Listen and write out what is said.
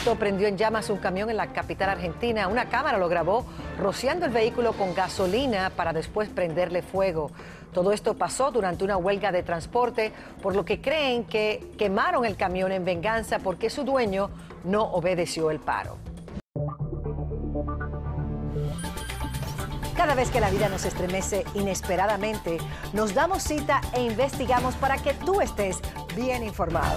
auto prendió en llamas un camión en la capital argentina. Una cámara lo grabó rociando el vehículo con gasolina para después prenderle fuego. Todo esto pasó durante una huelga de transporte, por lo que creen que quemaron el camión en venganza porque su dueño no obedeció el paro. Cada vez que la vida nos estremece inesperadamente, nos damos cita e investigamos para que tú estés bien informado.